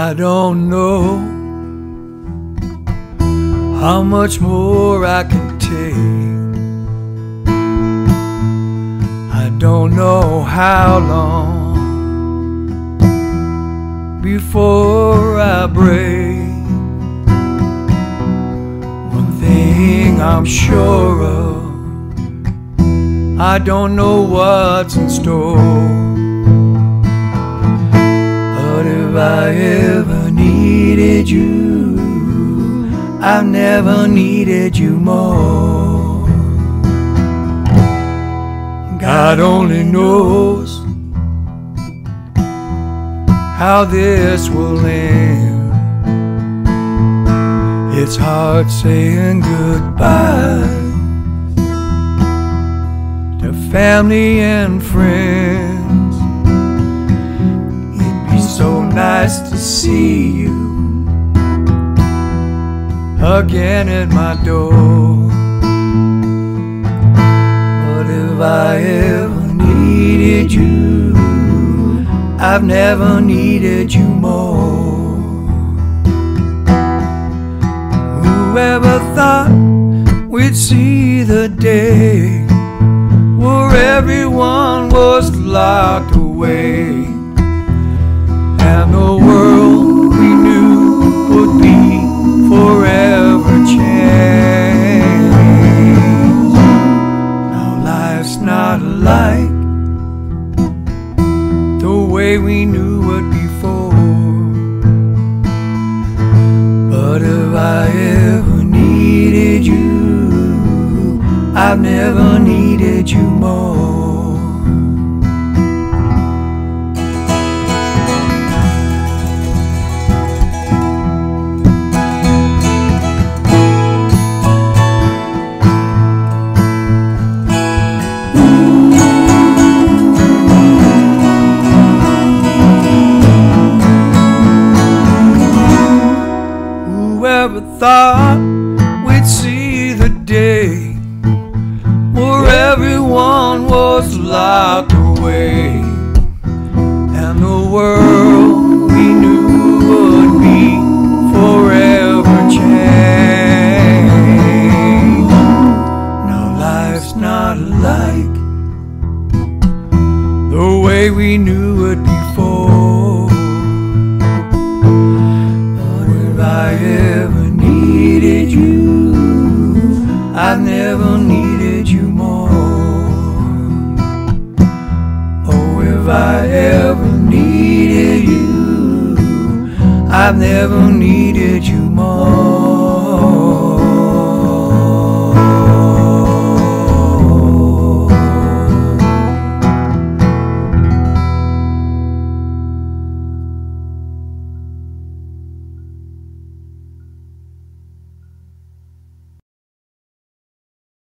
I don't know how much more I can take. I don't know how long before I break. One thing I'm sure of, I don't know what's in store. I ever needed you, I've never needed you more. God only knows how this will end. It's hard saying goodbye to family and friends. Nice to see you again at my door. But if I ever needed you, I've never needed you more. Whoever thought we'd see the day where everyone was locked away way we knew it before. But if I ever needed you, I've never needed you more. Thought we'd see the day where everyone was locked away and the world we knew would be forever changed. Now life's not like the way we knew it before. I ever needed you, I've never needed you more.